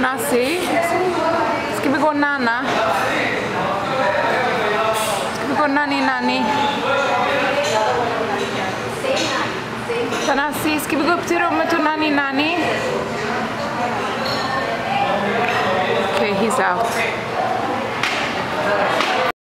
Nasi? Ska vi gå Nana? Ska vi gå Nani Nani? Thanasi, ska vi gå upp till rummet och Nani Nani? Okay, he's out.